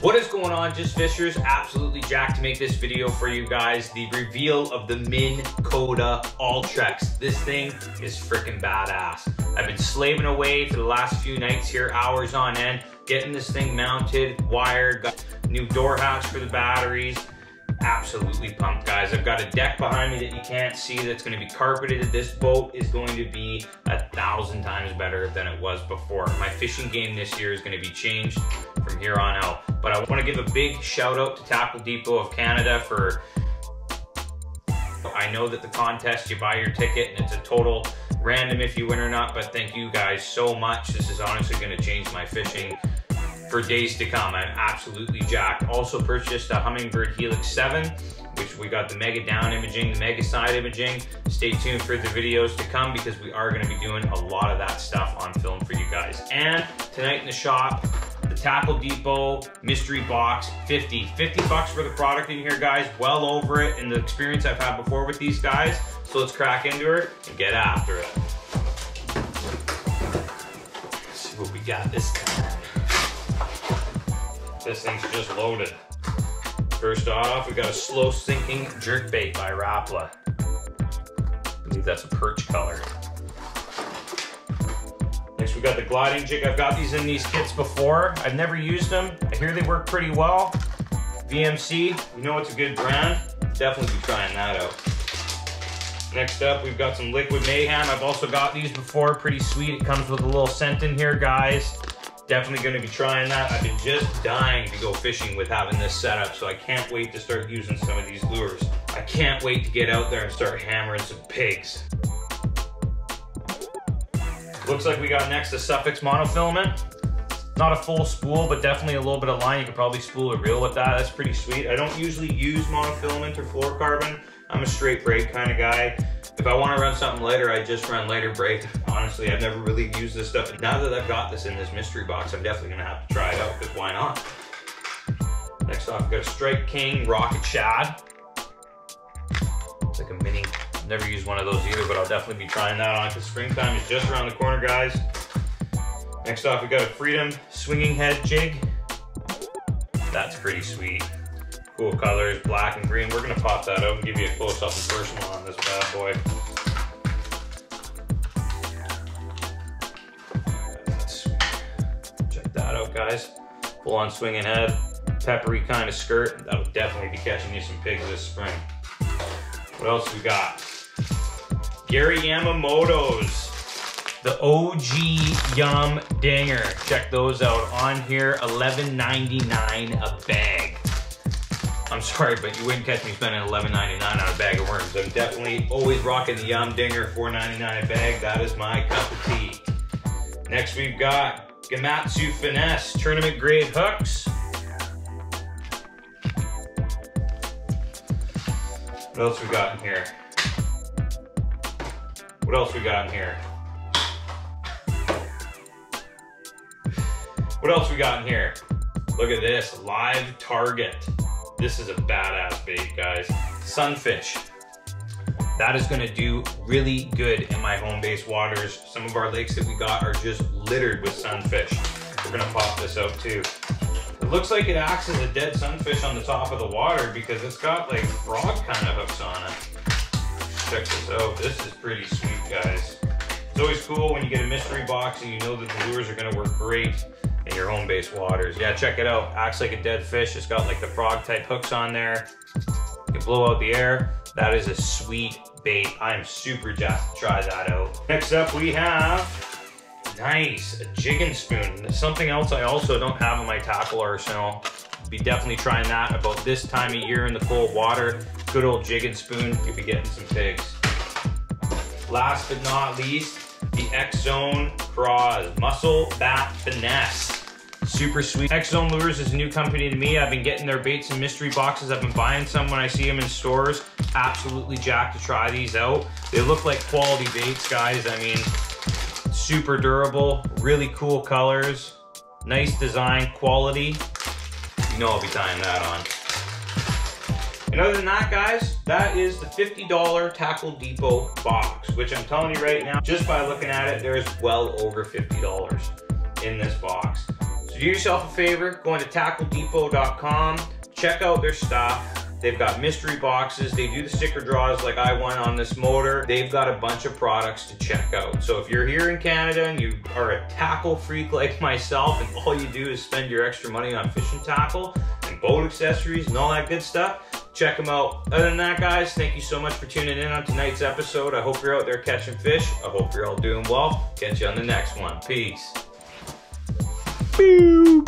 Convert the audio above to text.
What is going on, Just Fishers? Absolutely jacked to make this video for you guys. The reveal of the Minn Kota Ultrex. This thing is freaking badass. I've been slaving away for the last few nights here, hours on end, getting this thing mounted, wired, got new door hatch for the batteries, absolutely pumped, guys. I've got a deck behind me that you can't see that's gonna be carpeted. This boat is going to be a thousand times better than it was before. My fishing game this year is gonna be changed from here on out. But I wanna give a big shout out to Tackle Depot of Canada for I know that the contest, you buy your ticket and it's a total random if you win or not, but thank you guys so much. This is honestly gonna change my fishing for days to come. I'm absolutely jacked. Also purchased a Humminbird Helix 7, which we got the mega down imaging, the mega side imaging. Stay tuned for the videos to come because we are gonna be doing a lot of that stuff on film for you guys. And tonight in the shop, the Tackle Depot mystery box, 50. 50 bucks for the product in here, guys. Well over it in the experience I've had before with these guys. So let's crack into it and get after it. Let's see what we got this time. This thing's just loaded. First off, we got a slow sinking jerk bait by Rapala. I believe that's a perch color. Next we got the gliding jig. I've got these in these kits before. I've never used them. I hear they work pretty well. VMC, you know it's a good brand. Definitely be trying that out. Next up, we've got some Liquid Mayhem. I've also got these before, pretty sweet. It comes with a little scent in here, guys. Definitely gonna be trying that. I've been just dying to go fishing with having this setup, so I can't wait to start using some of these lures. I can't wait to get out there and start hammering some pigs. Looks like we got next a Suffix monofilament. Not a full spool, but definitely a little bit of line. You could probably spool a reel with that. That's pretty sweet. I don't usually use monofilament or fluorocarbon. I'm a straight braid kind of guy. If I want to run something lighter, I just run lighter braid. Honestly, I've never really used this stuff. Now that I've got this in this mystery box, I'm definitely gonna have to try it out, because why not? Next off, we've got a Strike King Rocket Shad. It's like a mini, never used one of those either, but I'll definitely be trying that on, because springtime is just around the corner, guys. Next off, we got a Freedom Swinging Head Jig. That's pretty sweet. Cool colors, black and green. We're gonna pop that out and give you a close up and personal on this bad boy. Check that out, guys. Full on swinging head, peppery kind of skirt. That'll definitely be catching you some pigs this spring. What else we got? Gary Yamamoto's the OG Yum Dinger. Check those out on here, $11.99 a bag. I'm sorry, but you wouldn't catch me spending $11.99 on a bag of worms. I'm definitely always rocking the Yum Dinger, $4.99 a bag. That is my cup of tea. Next, we've got Gamakatsu Finesse tournament grade hooks. What else we got in here? What else we got in here? What else we got in here? Look at this, live target. This is a badass bait, guys. Sunfish. That is gonna do really good in my home base waters. Some of our lakes that we got are just littered with sunfish. We're gonna pop this out too. It looks like it acts as a dead sunfish on the top of the water because it's got like frog kind of hooks on it. Check this out. This is pretty sweet, guys. It's always cool when you get a mystery box and you know that the lures are gonna work great in your home base waters. Yeah, check it out. Acts like a dead fish. It's got like the frog type hooks on there. You can blow out the air. That is a sweet bait. I am super jacked to try that out. Next up we have, nice, a jigging spoon. Something else I also don't have in my tackle arsenal. Be definitely trying that about this time of year in the cold water. Good old jigging spoon. You'll be getting some pigs. Last but not least, the X-Zone Craws Muscle Back Finesse. Super sweet. X-Zone Lures is a new company to me. I've been getting their baits in mystery boxes. I've been buying some when I see them in stores. Absolutely jacked to try these out. They look like quality baits, guys. I mean, super durable, really cool colors, nice design, quality. You know I'll be tying that on. And other than that, guys, that is the $50 Tackle Depot box, which I'm telling you right now, just by looking at it, there's well over $50. in this box. Do yourself a favor, go into tackledepot.com, check out their stuff. They've got mystery boxes. They do the sticker draws like I won on this motor. They've got a bunch of products to check out. So if you're here in Canada and you are a tackle freak like myself and all you do is spend your extra money on fishing tackle and boat accessories and all that good stuff, check them out. Other than that, guys, thank you so much for tuning in on tonight's episode. I hope you're out there catching fish. I hope you're all doing well. Catch you on the next one. Peace. Piu.